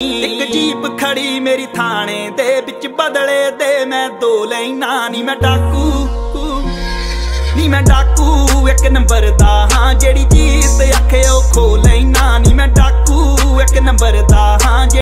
ਇੱਕ ਜੀਪ ਖੜੀ ਮੇਰੀ ਥਾਣੇ ਦੇ ਵਿੱਚ ਬਦਲੇ ਦੇ ਮੈਂ ਦੋ ਲੈਣਾ ਨਹੀਂ ਮੈਂ ਡਾਕੂ ਨਹੀਂ ਮੈਂ ਡਾਕੂ। ਇੱਕ ਨੰਬਰ ਦਾ ਹਾਂ, ਜਿਹੜੀ ਚੀਜ਼ ਤੇ ਆਖੇ ਉਹ ਖੋ ਲੈਣਾ ਨਹੀਂ ਮੈਂ ਡਾਕੂ। ਇੱਕ ਨੰਬਰ ਦਾ